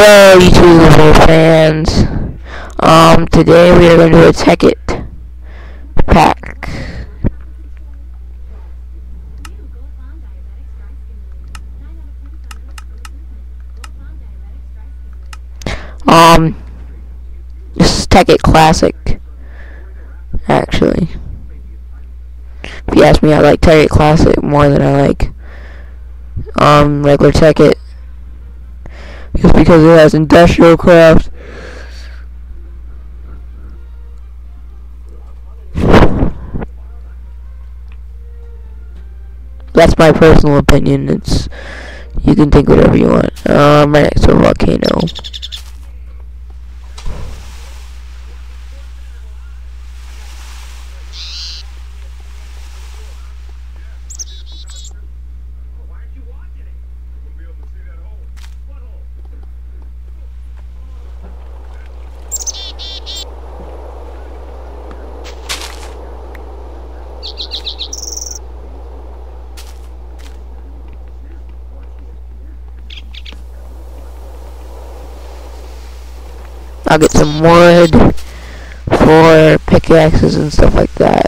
Hello, YouTube fans. Um, today we are going to do a Tekkit pack. Um, this is Tekkit Classic, actually. If you ask me, I like Tekkit Classic more than I like, um, regular Tekkit. Just because it has industrial craft. That's my personal opinion. It's you can think whatever you want. Um, right next to a volcano. I'll get some wood for pickaxes and stuff like that.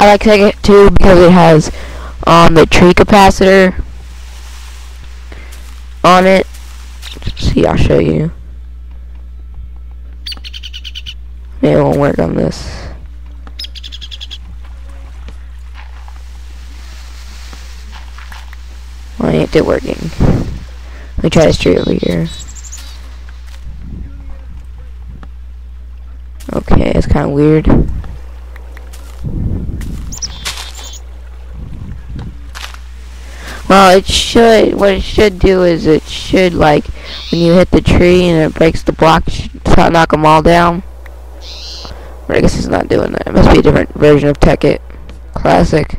I like Tekkit too because it has um the Treecapitator on it. Let's See, I'll show you. Maybe it won't work on this. Why Well, it working. Let me try this tree over here. Okay, it's kind of weird. Well, it should, what it should do is it should, like, when you hit the tree and it breaks the block, knock them all down. But I guess it's not doing that. It must be a different version of Tekkit Classic.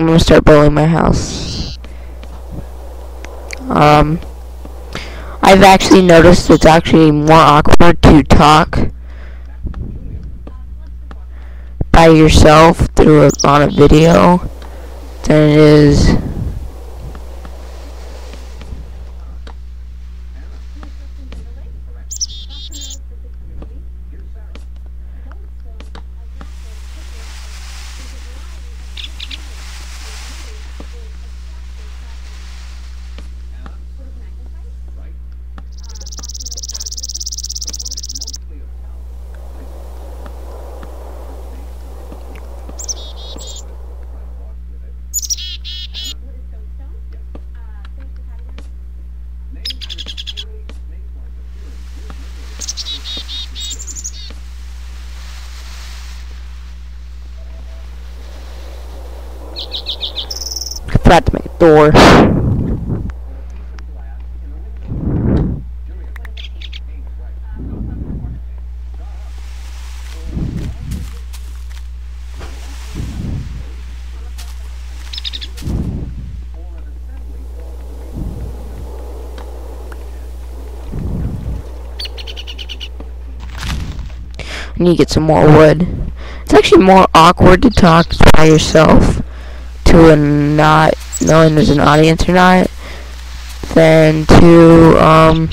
I'm gonna start building my house. Um, I've actually noticed it's actually more awkward to talk by yourself through a, on a video than it is I forgot to make a door. Need to get some more wood. It's actually more awkward to talk by yourself to a not knowing there's an audience or not than to um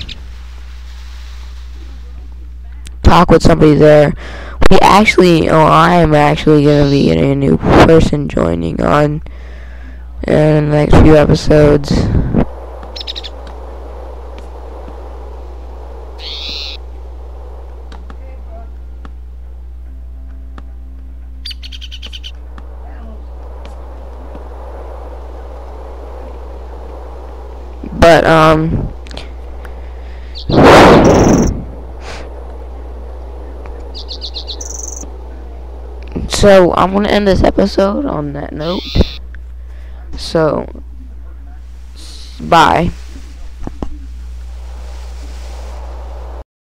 talk with somebody there. We actually, oh, I am actually gonna be getting a new person joining on in the next few episodes. But, um, so I'm gonna end this episode on that note. So, bye.